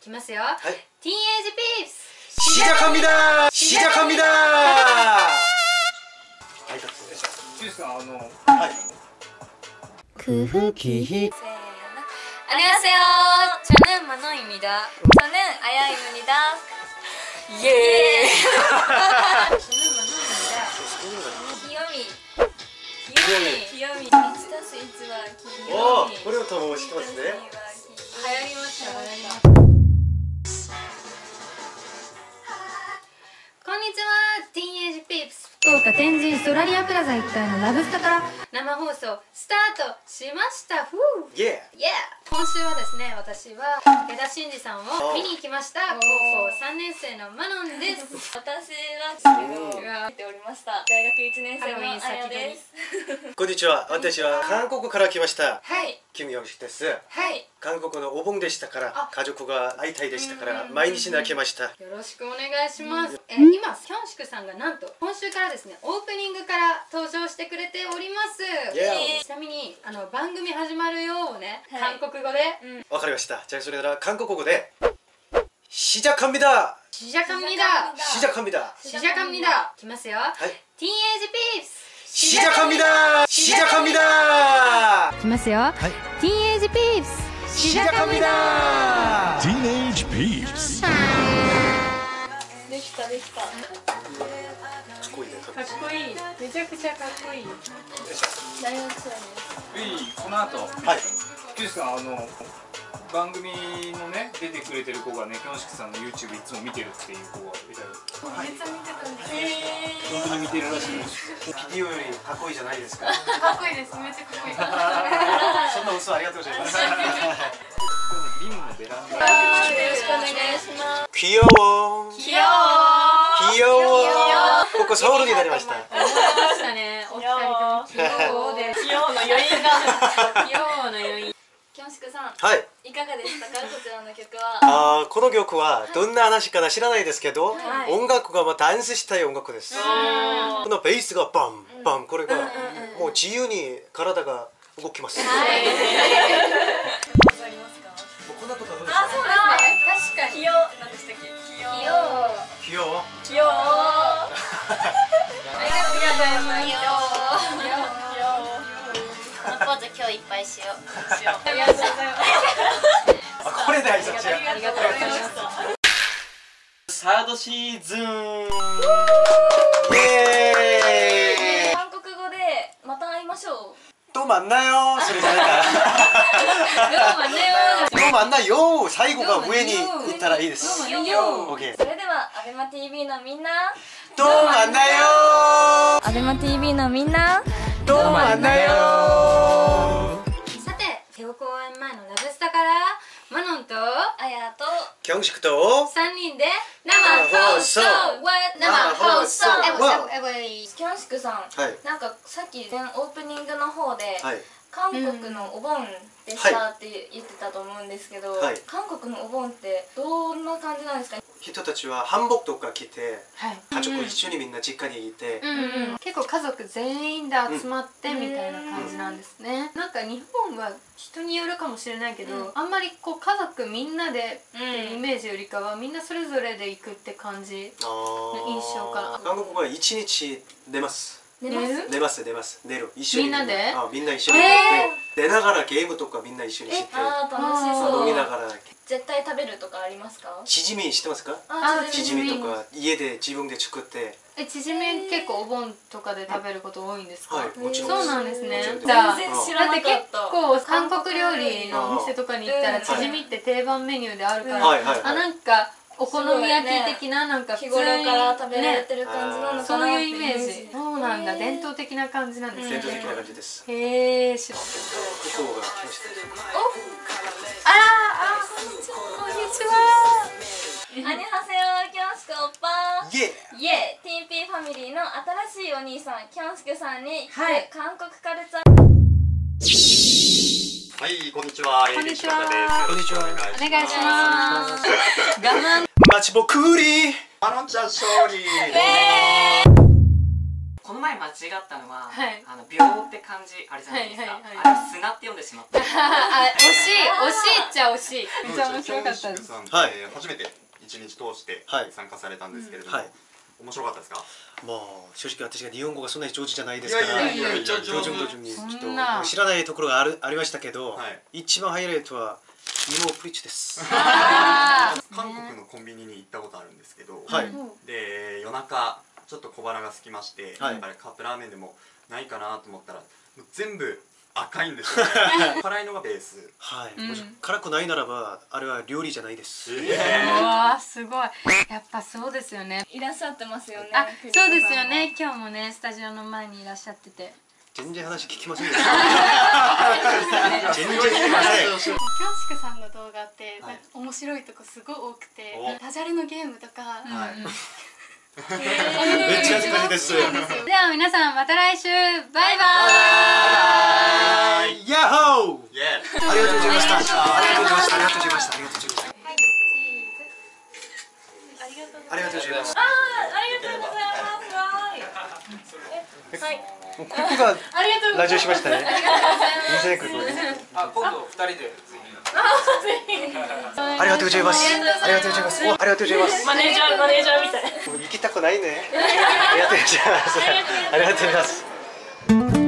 きますよ、はいティーンエイジピース 시작합니다. 시작합니다. 듀스 아の 기히 세 안녕하세요 저는 만호입니다 저는 아야입니다 예 저는 만호입니다 귀요미 귀요미 귀요미 1+1はおーこれを多分知ってますね流行りまし 岡天神ストラリアプラザ一帯のラブスタから生放送スタートしました。ふう。 예. Yeah! 今週はですね私は武田真治さんを見に行きました。高校3年生のマノンです。私はですけど見ておりました。大学1年生のあやです。konnichiwa. 私は韓国から来ました。はい。キムヨンシです。はい。韓国のお盆でしたからあ。家族が会いたいでしたからうん毎日泣けました。よろしくお願いします、え今キョンシクさんがなんと今週からですねオープニングから登場してくれております、 Yeah ちなみにあの番組始まるよをね、はい韓国語でわかりました。じゃあそれなら韓国語で시작합니다。 シジャカミダ 시작합니다。 シジャカミダいきますよ、はい。ティーンエイジピース 시작합니다。 시작합니다。 いきますよ、はい。ティーンエイジピース 시작합니다。 Teenage Peeps. できたできた かっこいい。めちゃくちゃかっこいい。大学生です。この後はい。さんあの番組のね出てくれてる子がねきょんしきさんの YouTube い。つも見てるってい。う子がい。たよ、めっちゃ見てたんですよ本当に見てるらしい。ですピディオよりかっこい。い。じゃない。ですかかっこい。い。ですめっちゃかっこい。い。そんな嘘ありがとうござい。ますベランダよろしくお願い。しますピヨピヨこソウルになりました。思いましたね。お二人とも器用の余韻が。器用の余韻 キョンシクさんはい。いかがでしたか？こちらの曲は。あーこの曲はどんな話かな知らないですけど、はい。音楽がまあダンスしたい音楽です、このベースがバンバン。これがもう自由に体が動きます、わかりますか？こんなことどうですあそうですねしようありがとうございます。あこれで挨拶やありがとうございましたサードシーズンイエーイ。韓国語でまた会いましょう。とまんなよそれじゃないかどうまんなよ最後が上に行ったらいいです。どうもよオッケーそれではアベマ t v のみんな。とまんなよアベマ t v のみんなとまんなよとあやと。京子と。3人で。生放送。生生放送。キョンシクさん、はいなんかさっきオープニングの方で、はい韓国のお盆でしたって言ってたと思うんですけど、はい。韓国のお盆ってどんな感じなんですか？人たちは韓服とか着てはい。家族一緒にみんな実家にいて、うんうん、結構家族全員で集まってみたいな感じなんですね、なんか日本は人によるかもしれないけど、あんまりこう家族みんなでっていうイメージよりかはみんなそれぞれで行くって感じあー印象かな。韓国は一日寝ます寝ます？寝ます寝ます。寝る。一緒にみんなで？あみんな一緒に寝て、寝ながらゲームとかみんな一緒にしてあー楽しそう。飲みながら絶対食べるとかありますか？チヂミ知ってますか？あチヂミとか家で自分で作って。えチヂミ結構お盆とかで食べること多いんですか、はいもちろんそうなんですね。じゃあ全然知らなかった。だって結構韓国料理のお店とかに行ったらうん。チヂミって定番メニューであるから、はいはいはい。あなんかお好み焼き的ななんか日頃から食べられてるる感じなのかなそういうイメージ。そうなんだ。伝統的な感じなんですね。伝統的な感じです、へえしあらあこんにちは。こんにちは。アニハセヨキョンシクおっぱイエイ。エー。TP ファミリーの新しいお兄さんキョンシクさんに、はい。韓国カルチャー。はい、こんにちは。こんにちは。こんにちは。お願いします。我慢マチボクリマノンちゃん勝利。この前間違ったのは、はい。あの秒って漢字あれじゃないですか、はいはいはいあれ砂って読んでしまった。あ惜しい。惜しいっちゃ惜しい。めっちゃ面白かったですはい。えー初めて一日通してはい。参加されたんですけれども、はい。面白かったですか？もう正直私が日本語がそんなに上手じゃないですから。いやいやいやいや上上手手。上手にちょっと知らないところがあるありましたけど、はい。一番ハイライトはイモプリッチです。韓国のコンビニに行ったことあるんですけど、はい。で夜中ちょっと小腹が空きまして、はい。やっぱりカップラーメンでもないかなと思ったらもう全部赤いんですよね。辛いのがベース。はい、うん。もし辛くないならばあれは料理じゃないです、うわーすごい。やっぱそうですよね。いらっしゃってますよね。あそうですよね。今日もねスタジオの前にいらっしゃってて。全然話聞きませんでした 全然聞きませんキョンシクさんの動画って、はい。面白いとこすごい多くてお。ダジャレのゲームとか、はい。めっちゃ恥ずかしいですでは皆さんまた来週。バイバーイヤッホーありがとうございました。ありがとうございました。ありがとうございました。ありがとうございましたありがとうございます。ありがとうございます。わーいここがラジオしましたね。あ今度二人でぜありがとうございます。ありがとうございます。おありがとうございます。マネージャーマネージャーみたい。もう行きたくないね。ありがとうございます。ありがとうございます